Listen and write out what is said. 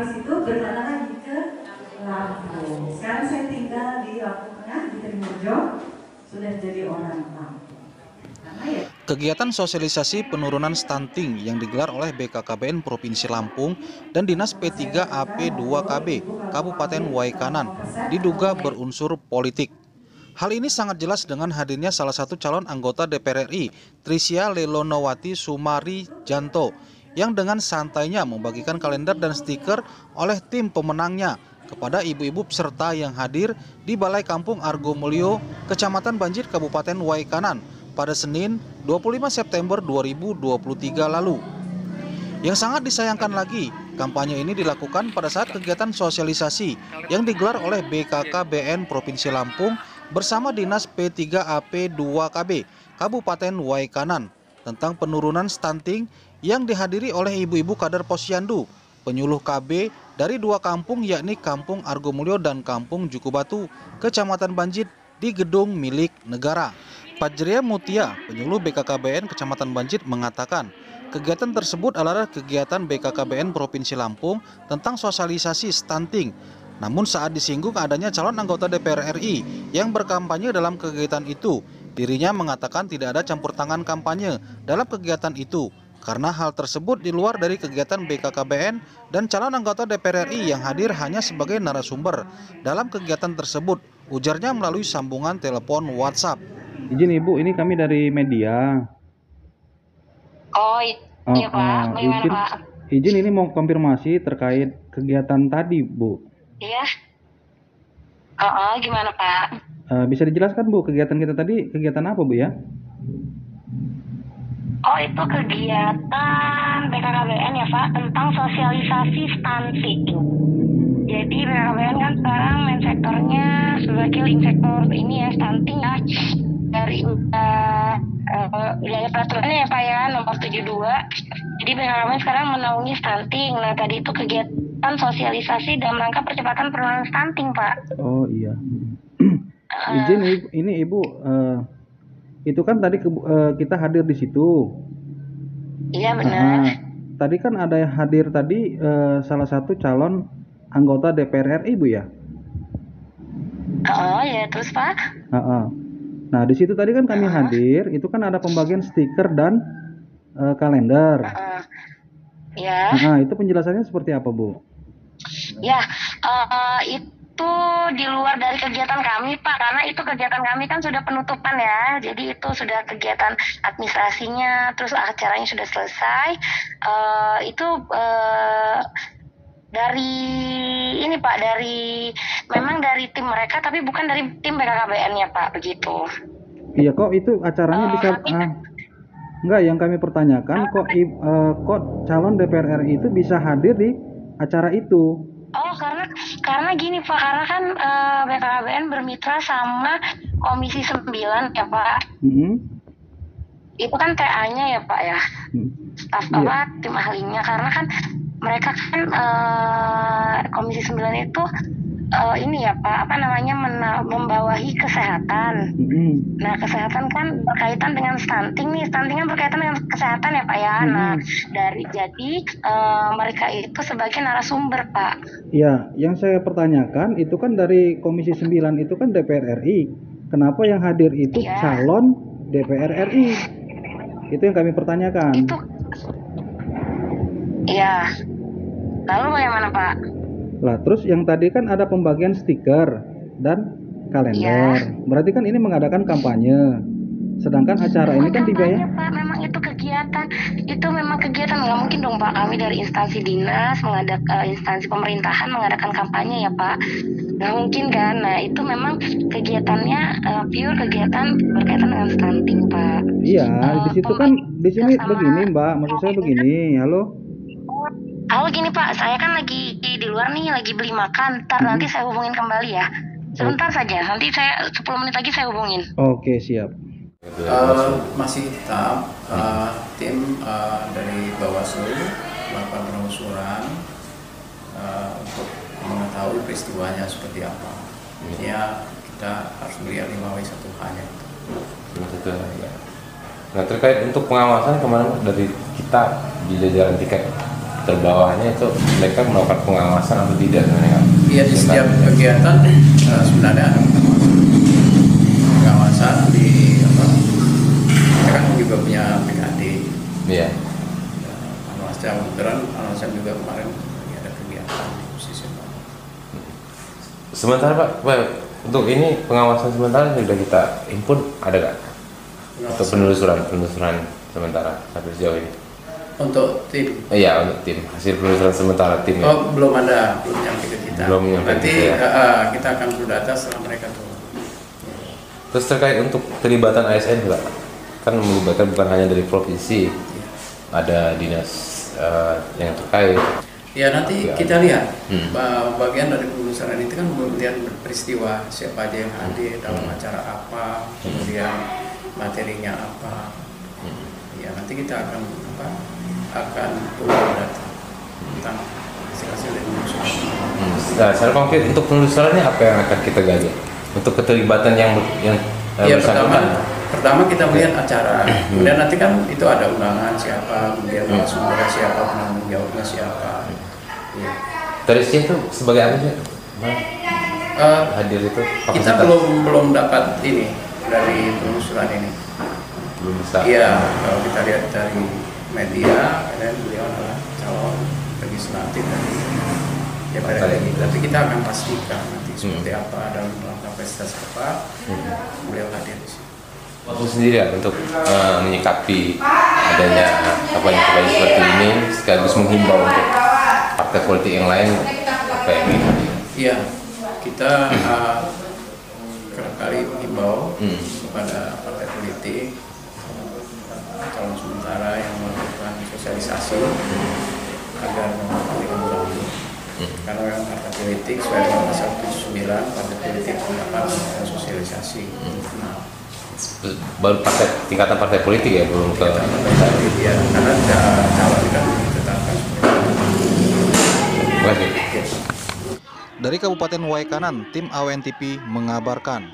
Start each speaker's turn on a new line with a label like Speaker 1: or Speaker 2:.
Speaker 1: habis itu berjalan lagi ke Lampung. Sekarang saya tinggal di Lampung Tengah di Trimarjo, sudah jadi orang Lampung. Ya
Speaker 2: Kegiatan sosialisasi penurunan stunting yang digelar oleh BKKBN Provinsi Lampung dan Dinas P3AP2KB Kabupaten Waikanan diduga berunsur politik. Hal ini sangat jelas dengan hadirnya salah satu calon anggota DPR RI, Trisya Lelonowati Sumari Janto, yang dengan santainya membagikan kalender dan stiker oleh tim pemenangnya kepada ibu-ibu peserta yang hadir di Balai Kampung Argomulyo, Kecamatan Banjir, Kabupaten Waikanan pada Senin 25 September 2023 lalu. Yang sangat disayangkan lagi, kampanye ini dilakukan pada saat kegiatan sosialisasi yang digelar oleh BKKBN Provinsi Lampung bersama Dinas P3AP2KB Kabupaten Waikanan tentang penurunan stunting yang dihadiri oleh ibu-ibu kader Posyandu, penyuluh KB dari dua kampung yakni Kampung Argomulyo dan Kampung Jukubatu, Kecamatan Banjir di gedung milik negara. Fajria Mutia, penyuluh BKKBN Kecamatan Banjir mengatakan, kegiatan tersebut adalah kegiatan BKKBN Provinsi Lampung tentang sosialisasi stunting. Namun saat disinggung adanya calon anggota DPR RI yang berkampanye dalam kegiatan itu, dirinya mengatakan tidak ada campur tangan kampanye dalam kegiatan itu karena hal tersebut di luar dari kegiatan BKKBN dan calon anggota DPR RI yang hadir hanya sebagai narasumber dalam kegiatan tersebut, ujarnya melalui sambungan telepon WhatsApp.
Speaker 3: Izin Ibu, ini kami dari media.
Speaker 4: Oh,
Speaker 3: Oh,
Speaker 4: iya Pak.
Speaker 3: oh,
Speaker 4: Bagaimana
Speaker 3: izin,
Speaker 4: Pak?
Speaker 3: izin ini mau konfirmasi terkait kegiatan tadi, Bu.
Speaker 4: Iya. Oh, oh, gimana Pak?
Speaker 3: Eh, bisa dijelaskan, Bu, kegiatan kita tadi kegiatan apa, Bu ya?
Speaker 4: Oh, itu kegiatan BKKBN ya Pak tentang sosialisasi stunting. Jadi BKKBN kan sekarang main sektornya sebagai link sektor ini ya stunting ya dari uh, uh, wilayah peraturannya ya Pak ya nomor 72. Jadi BKKBN sekarang menaungi stunting. Nah tadi itu kegiatan sosialisasi dalam rangka percepatan penurunan stunting Pak.
Speaker 3: Oh iya.
Speaker 4: Eh,
Speaker 3: izin ini Ibu, eh, itu kan tadi ke- eh, kita hadir di situ.
Speaker 4: Iya benar.
Speaker 3: Ah, tadi kan ada yang hadir tadi eh, salah satu calon anggota DPR RI, Bu ya?
Speaker 4: Oh ya terus Pak.
Speaker 3: Ah, ah. Nah, di situ tadi kan kami
Speaker 4: Ah.
Speaker 3: hadir, itu kan ada pembagian stiker dan eh, kalender.
Speaker 4: Eh, ya.
Speaker 3: Nah, itu penjelasannya seperti apa, Bu?
Speaker 4: Ya, eh, itu di luar dari kegiatan kami, Pak, karena itu kegiatan kami kan sudah penutupan ya. Jadi itu sudah kegiatan administrasinya, terus acaranya sudah selesai. Eh, itu eh, dari ini Pak, dari memang dari tim mereka, tapi bukan dari tim BKKBN ya Pak, begitu.
Speaker 3: Iya, kok itu acaranya
Speaker 4: Oh,
Speaker 3: bisa
Speaker 4: tapi-
Speaker 3: ah, Enggak, yang kami pertanyakan kok eh, kok calon DPR RI itu bisa hadir di acara itu?
Speaker 4: Oh karena gini Pak karena kan eh, BKKBN bermitra sama Komisi 9 ya Pak
Speaker 3: Mm-mm.
Speaker 4: itu kan TA-nya ya Pak ya
Speaker 3: Hmm.
Speaker 4: staf apa tim ahlinya karena kan mereka kan eh, Komisi 9 itu eh, ini ya Pak apa namanya mena- membawahi kesehatan
Speaker 3: Mm-mm.
Speaker 4: Nah, kesehatan kan berkaitan dengan stunting nih. Stunting kan berkaitan dengan kesehatan ya, Pak ya.
Speaker 3: Mhm.
Speaker 4: Nah, dari jadi eh, mereka itu sebagai narasumber, Pak.
Speaker 3: Ya, yang saya pertanyakan itu kan dari Komisi 9 itu kan DPR RI. Kenapa yang hadir itu
Speaker 4: Iya.
Speaker 3: calon DPR RI? Itu yang kami pertanyakan.
Speaker 4: Itu Iya. Lalu bagaimana, Pak?
Speaker 3: Lah, terus yang tadi kan ada pembagian stiker dan kalender.
Speaker 4: Iya.
Speaker 3: Berarti kan ini mengadakan kampanye. Sedangkan acara ini kan dibayar.
Speaker 4: kampanye, Pak. Memang itu kegiatan. Itu memang kegiatan. Nggak mungkin dong, Pak. Kami dari instansi dinas, mengadakan instansi pemerintahan mengadakan kampanye ya, Pak. Nggak mungkin kan. Nah, itu memang kegiatannya eh, pure kegiatan berkaitan dengan stunting, Pak.
Speaker 3: Iya,
Speaker 4: Eh,
Speaker 3: di situ kan di sini begini, Mbak. Maksud saya begini. Halo.
Speaker 4: Halo gini Pak, saya kan lagi di luar nih, lagi beli makan. Ntar nanti saya hubungin kembali ya. Sebentar saja, nanti saya 10 menit lagi saya hubungin.
Speaker 3: Oke, siap.
Speaker 5: Eh, masih tetap eh, tim eh, dari Bawaslu melakukan penelusuran eh, untuk mengetahui peristiwanya seperti apa. Intinya kita harus melihat 5 w 1 hanya itu.
Speaker 6: Maksudnya, ya. Nah terkait untuk pengawasan kemarin dari kita di jajaran tiket terbawahnya itu mereka melakukan pengawasan atau tidak sebenarnya?
Speaker 5: Iya di setiap kegiatan eh, sebenarnya ada pengawasan di apa? Kita kan juga punya PKD.
Speaker 6: Iya.
Speaker 5: Anwasnya kebetulan Anwasnya juga kemarin lagi ada kegiatan di posisi apa?
Speaker 6: Sementara Pak, Pak, untuk ini pengawasan sementara sudah kita input ada nggak? Untuk penelusuran penelusuran sementara sampai sejauh ini?
Speaker 5: Untuk tim
Speaker 6: Eh, Iya untuk tim hasil penelusuran sementara tim ya.
Speaker 5: Oh belum ada, belum nyampe ke kita.
Speaker 6: Belum nyampe ke
Speaker 5: Nanti
Speaker 6: kita ya.
Speaker 5: eh, kita akan berdata setelah mereka turun.
Speaker 6: Terus terkait untuk terlibatan ASN juga kan melibatkan bukan hanya dari provinsi, ada dinas eh, yang terkait.
Speaker 5: Ya nanti
Speaker 6: Ya.
Speaker 5: kita lihat
Speaker 6: Hmm.
Speaker 5: Ba- bagian dari penelusuran itu kan melihat peristiwa siapa aja yang hadir dalam
Speaker 6: Hmm.
Speaker 5: acara apa, kemudian materinya apa.
Speaker 6: Hmm.
Speaker 5: Ya nanti kita akan apa akan pulang data tentang hasil-hasil dari.
Speaker 6: Hmm. Nah, secara konkret untuk penelusurannya apa yang akan kita gali? Untuk keterlibatan yang yang eh,
Speaker 5: Ya pertama,
Speaker 6: bersangkutan.
Speaker 5: pertama kita melihat acara, kemudian nanti kan itu ada undangan siapa, kemudian
Speaker 6: Hmm.
Speaker 5: narasumbernya siapa, penanggung jawabnya siapa. Ya.
Speaker 6: Terusnya itu sebagai apa sih?
Speaker 5: Eh,
Speaker 6: Hadir itu
Speaker 5: kita
Speaker 6: kapasitas?
Speaker 5: belum belum dapat ini dari penelusuran ini.
Speaker 6: belum bisa.
Speaker 5: Iya, kalau kita lihat dari media, dan beliau adalah calon legislatif dari DPR
Speaker 6: Partai.
Speaker 5: RI. Tapi kita akan pastikan nanti
Speaker 6: Hmm.
Speaker 5: seperti apa dalam dalam kapasitas apa
Speaker 6: Hmm.
Speaker 5: beliau hadir di sini.
Speaker 6: Waktu sendiri ya untuk eh, menyikapi adanya kampanye-kampanye seperti ini sekaligus menghimbau untuk partai politik yang lain apa yang hadir.
Speaker 5: Iya, kita uh, kerap kali mengimbau
Speaker 6: Hmm.
Speaker 5: kepada partai politik uh, calon sementara yang sosialisasi agar mematuhi undang-undang.
Speaker 6: Hmm.
Speaker 5: Karena memang partai politik sesuai dengan pasal 79 partai politik mendapat sosialisasi. Nah,
Speaker 6: Baru partai tingkatan partai politik ya belum ke
Speaker 5: ya karena ca- calon kan ditetapkan
Speaker 6: Terima kasih.
Speaker 5: Ya.
Speaker 2: Dari Kabupaten Waikanan, tim AWNTP mengabarkan.